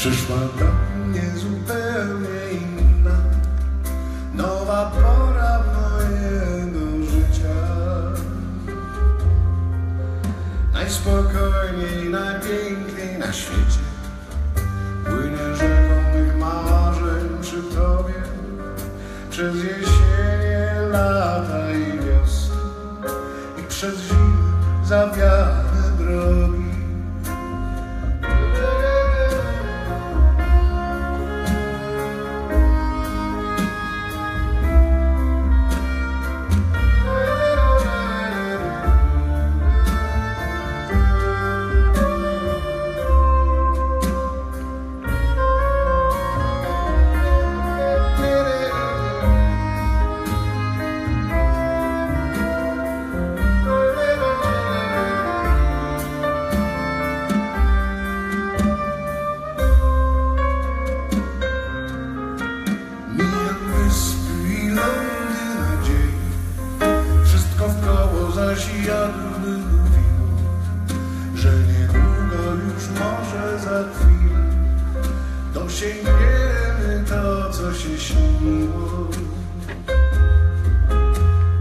Przyszła do mnie zupełnie inna, nowa pora mojego życia. Najspokojniej, najpiękniej na świecie chwilę Dosięgniemy to, co się śniło.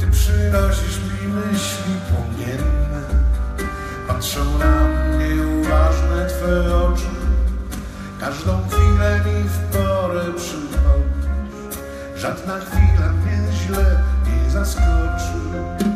Ty przynosisz mi myśli płomienne. Patrzą na mnie uważne Twe oczy. Każdą chwilę mi w porę przypomnisz. Żadna chwila mnie źle nie zaskoczy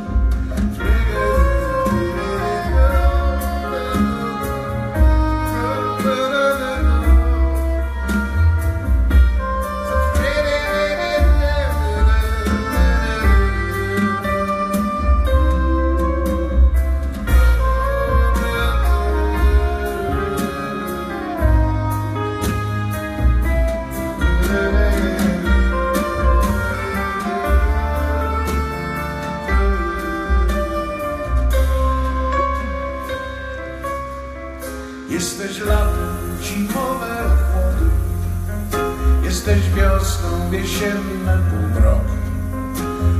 Jesteś wiosną, jesienne półmroki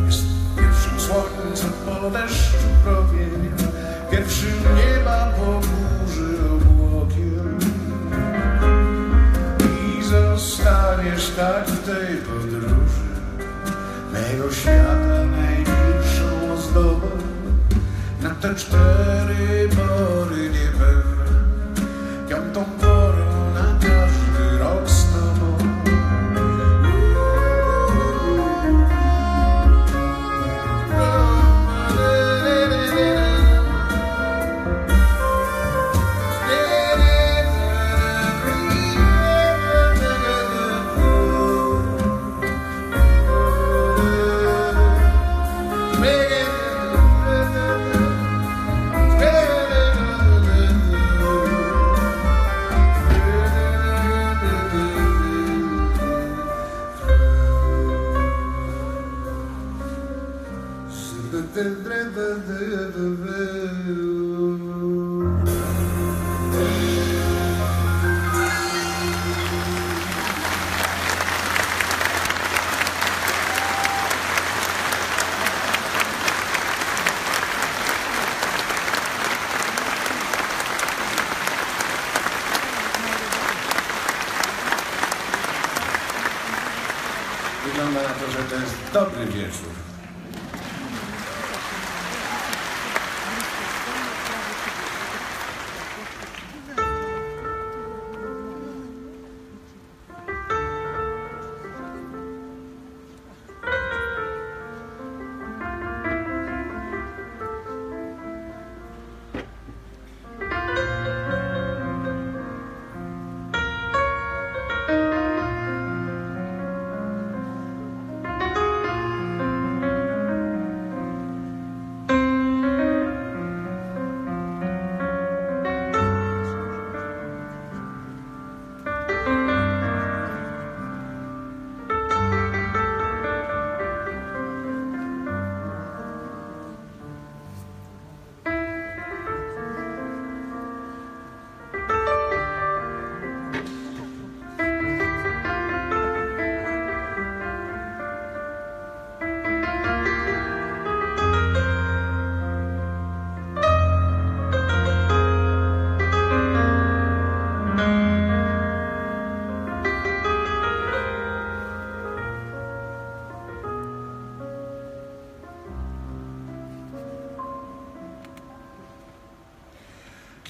Jest pierwszym słońcem po deszczu promieniem Pierwszym nieba po burzy obłokiem. I zostaniesz tak w tej podróży. Mego świata najmilszą ozdobą. Na te cztery pory niepewne Wygląda na to, że to jest dobry wieczór.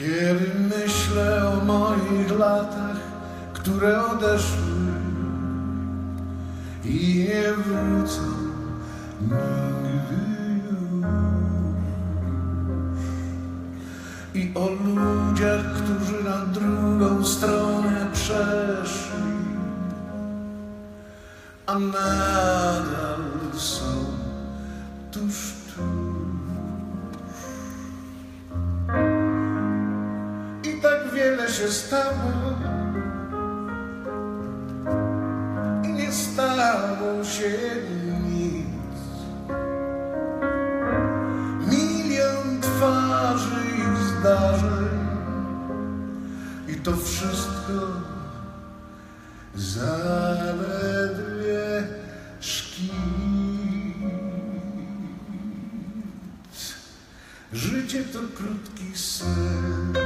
Kiedy myślę o moich latach, które odeszły i nie wrócą nigdy I o ludziach, którzy na drugą stronę przeszli, a nadal są tuż się stało i nie stało się nic. Milion twarzy i zdarzeń i to wszystko zaledwie szkic. Życie to krótki sen.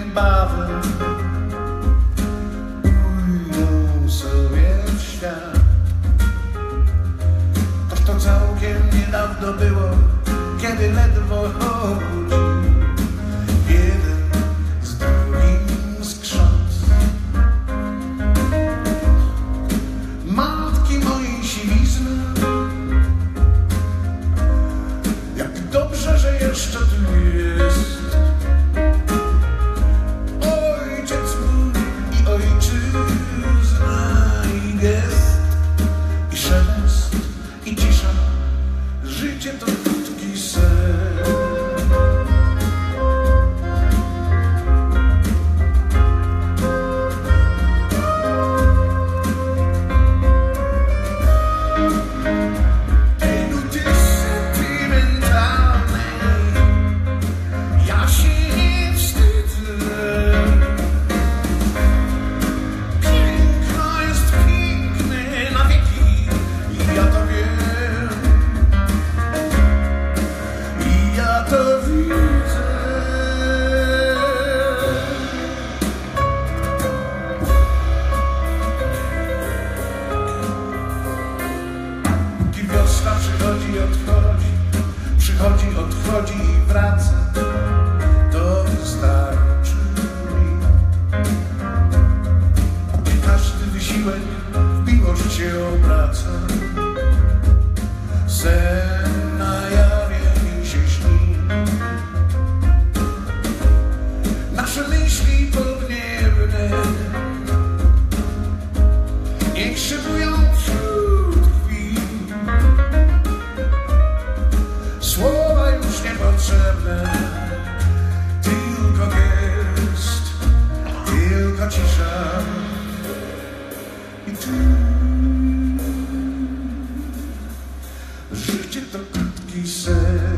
Bother. szybują krwi. Słowa już niepotrzebne, tylko gest, tylko cisza i ty. Życie to krótki sen.